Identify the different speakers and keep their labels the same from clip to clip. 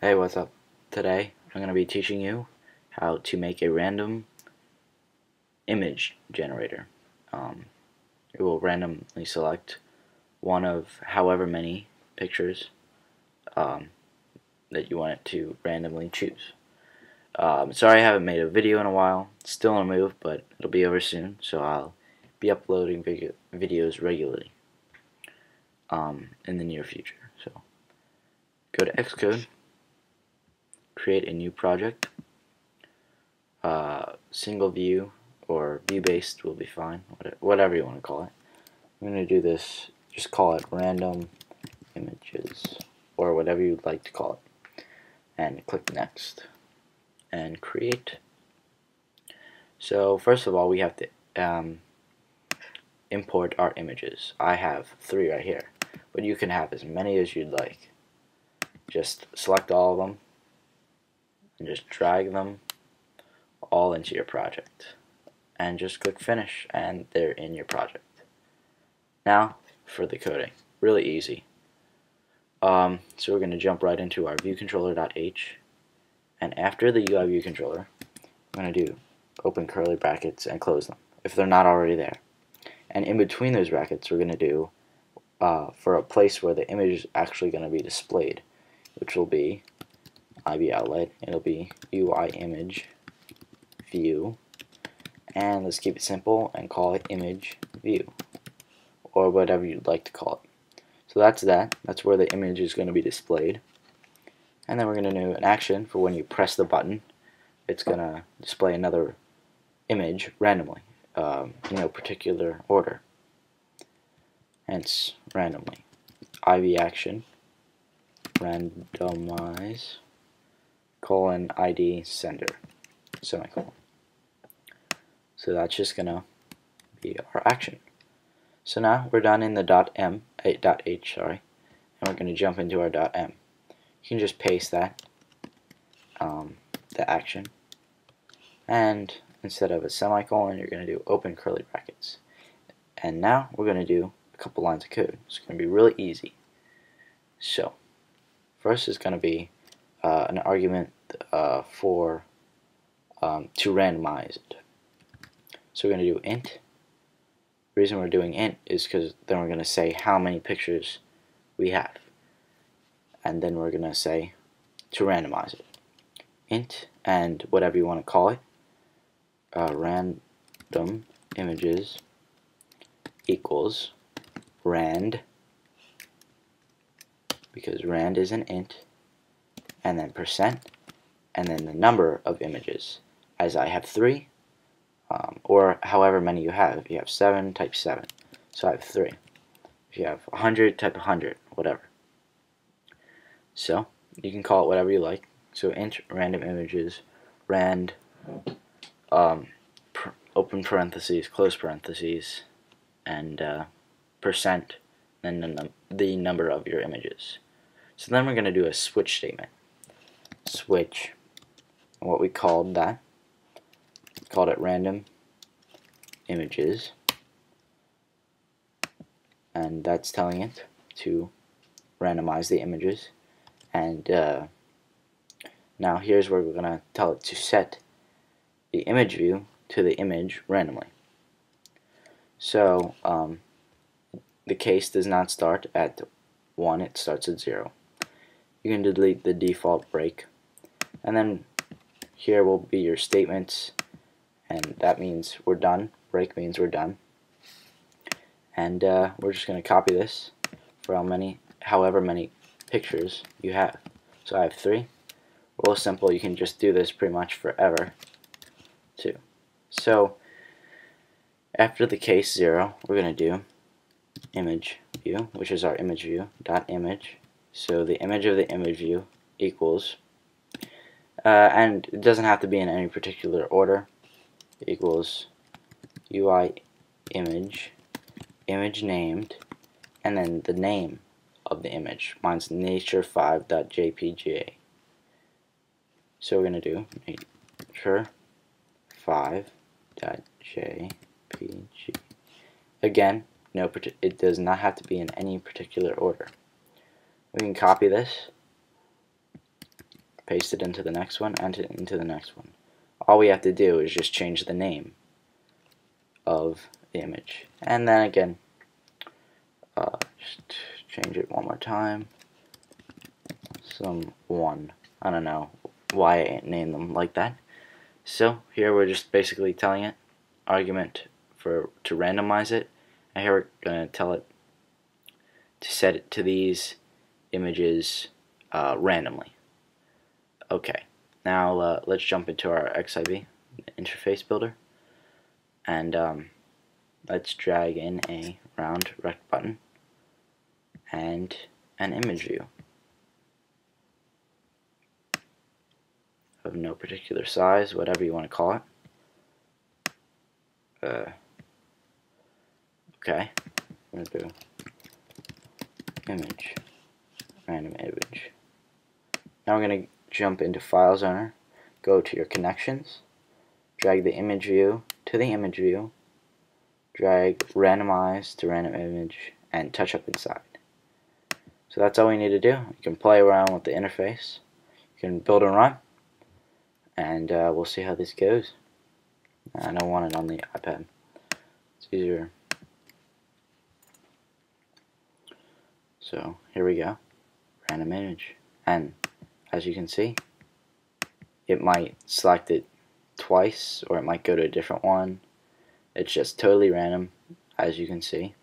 Speaker 1: Hey, what's up? Today I'm going to be teaching you how to make a random image generator. Um, it will randomly select one of however many pictures um, that you want it to randomly choose. Um, sorry I haven't made a video in a while. Still on a move, but it'll be over soon, so I'll be uploading videos regularly um, in the near future. So go to Xcode, create a new project. Uh, single view or view based will be fine, whatever you want to call it. I'm going to do this, just call it random images or whatever you'd like to call it. And click next and create. So first of all we have to um, import our images. I have three right here, but you can have as many as you'd like. Just select all of them and just drag them all into your project and just click finish and they're in your project. Now for the coding. Really easy. Um, so we're going to jump right into our viewcontroller.h and after the UI view controller I'm going to do open curly brackets and close them if they're not already there. And in between those brackets we're going to do uh, for a place where the image is actually going to be displayed which will be IB outlet. It'll be UI image view. And let's keep it simple and call it image view or whatever you'd like to call it. So that's that. That's where the image is going to be displayed. And then we're going to do an action for when you press the button. It's going to display another image randomly um, in no particular order. Hence, randomly. IB action randomize colon ID sender semicolon. So that's just gonna be our action. So now we're done in the dot m eh, dot h sorry, and we're gonna jump into our dot m. You can just paste that um, the action, and instead of a semicolon, you're gonna do open curly brackets. And now we're gonna do couple lines of code. It's gonna be really easy. So First is going to be uh, an argument uh, for um, to randomize it. So we're going to do int. The reason we're doing int is because then we're going to say how many pictures we have. And then we're going to say to randomize it. int and whatever you want to call it. Uh, random images equals rand because rand is an int, and then percent, and then the number of images. As I have three, um, or however many you have. If you have seven, type seven. So I have three. If you have 100, type 100, whatever. So you can call it whatever you like. So int random images, rand, um, open parentheses, close parentheses, and uh, percent, and the, num the number of your images. So then we're going to do a switch statement. Switch, what we called that, we called it random images, and that's telling it to randomize the images. And uh, now here's where we're going to tell it to set the image view to the image randomly. So um, the case does not start at 1, it starts at 0 you can delete the default break. And then here will be your statements. And that means we're done. Break means we're done. And uh, we're just going to copy this for how many however many pictures you have. So I have three. Real simple. You can just do this pretty much forever too. So after the case 0 we're going to do image view which is our image view dot image so the image of the image view equals, uh, and it doesn't have to be in any particular order, equals UI image, image named, and then the name of the image. Mine's nature5.jpga. So we're going to do nature5.jpg. Again, no it does not have to be in any particular order. We can copy this, paste it into the next one, and into the next one. All we have to do is just change the name of the image. And then again, uh, just change it one more time. Some one. I don't know why I named them like that. So here we're just basically telling it argument for to randomize it. And here we're going to tell it to set it to these images uh, randomly. Okay, now uh, let's jump into our XIB interface builder and um, let's drag in a round rect button and an image view of no particular size, whatever you want to call it. Uh, okay, I'm to do image, random image. Now we're going to jump into Files Owner, go to your connections, drag the image view to the image view, drag randomize to random image, and touch up inside. So that's all we need to do. You can play around with the interface. You can build and run, and uh, we'll see how this goes. I don't want it on the iPad. It's easier. So here we go. Random image. And as you can see, it might select it twice or it might go to a different one. It's just totally random as you can see.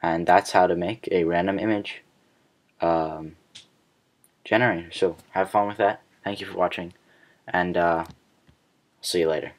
Speaker 1: And that's how to make a random image um, generator. So have fun with that. Thank you for watching and uh, see you later.